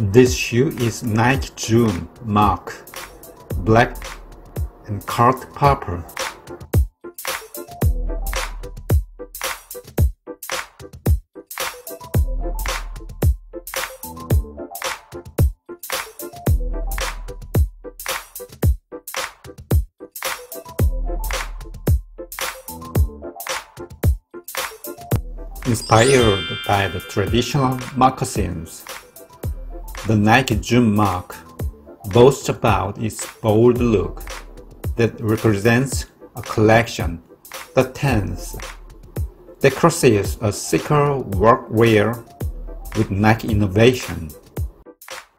This shoe is Nike Zoom Moc, black and Court Purple. Inspired by the traditional moccasins, the Nike Zoom Moc boasts about its bold look that represents a collection that tends that crosses a seeker workwear with Nike innovation.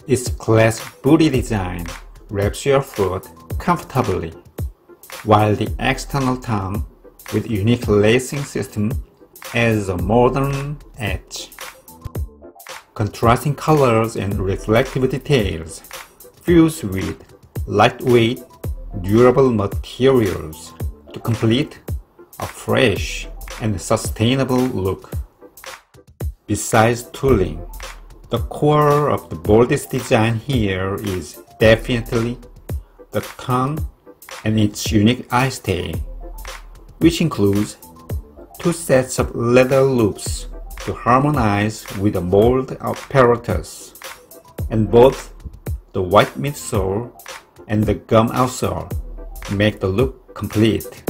Its classic bootie design wraps your foot comfortably, while the external tongue with unique lacing system adds a modern edge. Contrasting colors and reflective details fused with lightweight, durable materials to complete a fresh and sustainable look. Besides tooling, the core of the boldest design here is definitely the tongue and its unique eye stay, which includes two sets of leather loops to harmonize with the mold apparatus, and both the white midsole and the gum outsole make the look complete.